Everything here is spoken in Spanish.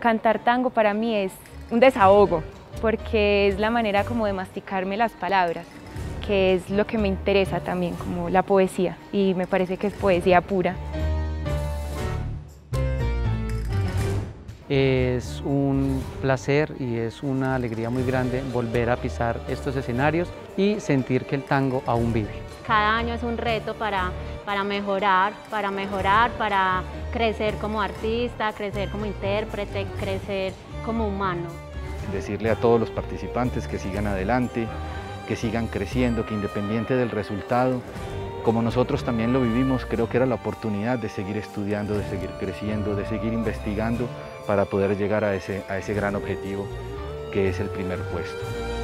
Cantar tango para mí es un desahogo, porque es la manera como de masticarme las palabras, que es lo que me interesa también, como la poesía, y me parece que es poesía pura. Es un placer y es una alegría muy grande volver a pisar estos escenarios y sentir que el tango aún vive. Cada año es un reto para, para mejorar, para mejorar, para crecer como artista, crecer como intérprete, crecer como humano. Decirle a todos los participantes que sigan adelante, que sigan creciendo, que independiente del resultado, como nosotros también lo vivimos, creo que era la oportunidad de seguir estudiando, de seguir creciendo, de seguir investigando para poder llegar a ese, a ese gran objetivo que es el primer puesto.